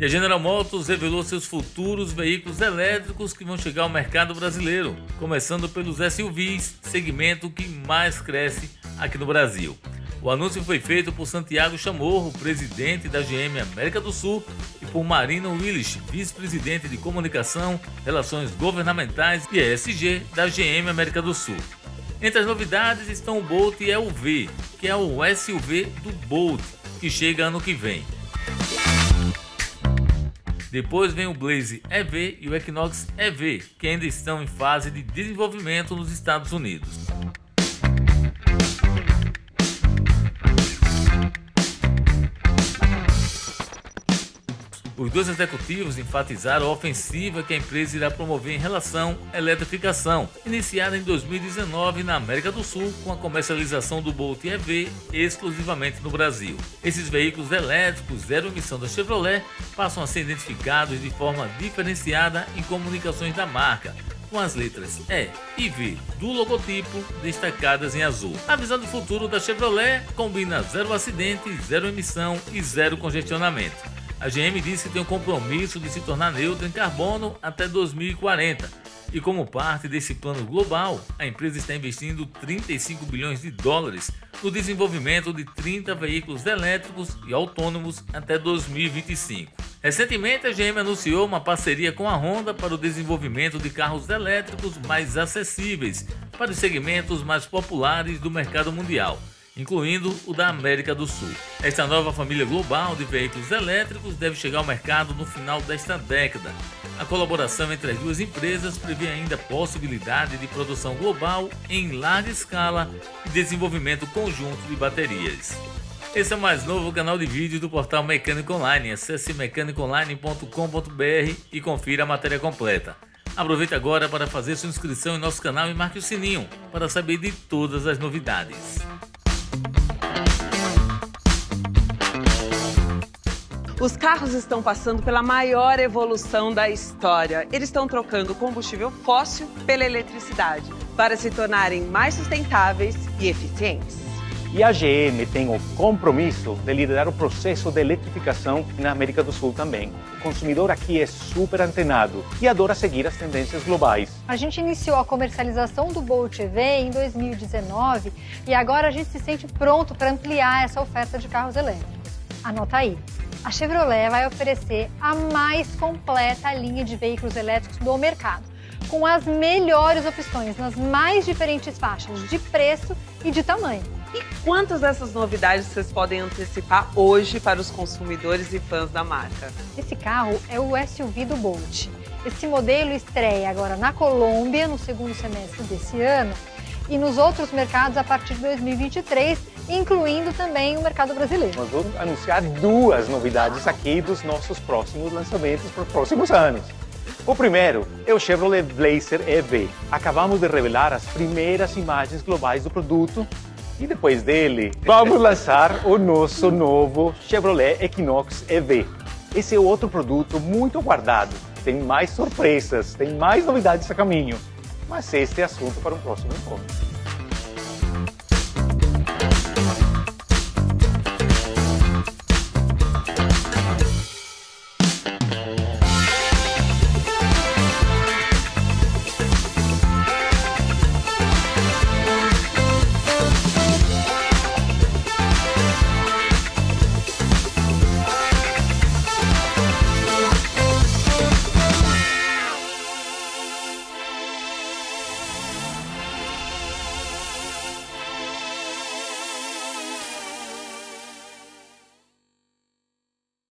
E a General Motors revelou seus futuros veículos elétricos que vão chegar ao mercado brasileiro, começando pelos SUVs, segmento que mais cresce aqui no Brasil. O anúncio foi feito por Santiago Chamorro, presidente da GM América do Sul, e por Marino Willis, vice-presidente de Comunicação, Relações Governamentais e ESG da GM América do Sul. Entre as novidades estão o Bolt EUV, que é o SUV do Bolt, que chega ano que vem. Depois vem o Blaze EV e o Equinox EV, que ainda estão em fase de desenvolvimento nos Estados Unidos. Os dois executivos enfatizaram a ofensiva que a empresa irá promover em relação à eletrificação, iniciada em 2019 na América do Sul com a comercialização do Bolt EV exclusivamente no Brasil. Esses veículos elétricos zero emissão da Chevrolet passam a ser identificados de forma diferenciada em comunicações da marca, com as letras E e V do logotipo destacadas em azul. A visão do futuro da Chevrolet combina zero acidente, zero emissão e zero congestionamento. A GM disse que tem o um compromisso de se tornar neutra em carbono até 2040. E como parte desse plano global, a empresa está investindo 35 bilhões de dólares no desenvolvimento de 30 veículos elétricos e autônomos até 2025. Recentemente, a GM anunciou uma parceria com a Honda para o desenvolvimento de carros elétricos mais acessíveis para os segmentos mais populares do mercado mundial incluindo o da América do Sul. Esta nova família global de veículos elétricos deve chegar ao mercado no final desta década. A colaboração entre as duas empresas prevê ainda a possibilidade de produção global em larga escala e desenvolvimento conjunto de baterias. Esse é o mais novo canal de vídeos do portal Mecânico Online. Acesse mecanicoonline.com.br e confira a matéria completa. Aproveite agora para fazer sua inscrição em nosso canal e marque o sininho para saber de todas as novidades. Os carros estão passando pela maior evolução da história. Eles estão trocando combustível fóssil pela eletricidade para se tornarem mais sustentáveis e eficientes. E a GM tem o compromisso de liderar o processo de eletrificação na América do Sul também. O consumidor aqui é super antenado e adora seguir as tendências globais. A gente iniciou a comercialização do Bolt EV em 2019 e agora a gente se sente pronto para ampliar essa oferta de carros elétricos. Anota aí a Chevrolet vai oferecer a mais completa linha de veículos elétricos do mercado, com as melhores opções nas mais diferentes faixas de preço e de tamanho. E quantas dessas novidades vocês podem antecipar hoje para os consumidores e fãs da marca? Esse carro é o SUV do Bolt. Esse modelo estreia agora na Colômbia no segundo semestre desse ano e nos outros mercados a partir de 2023 incluindo também o mercado brasileiro. Nós vamos anunciar duas novidades aqui dos nossos próximos lançamentos para os próximos anos. O primeiro é o Chevrolet Blazer EV. Acabamos de revelar as primeiras imagens globais do produto e depois dele vamos lançar o nosso novo Chevrolet Equinox EV. Esse é outro produto muito aguardado. Tem mais surpresas, tem mais novidades a caminho. Mas este é assunto para um próximo encontro.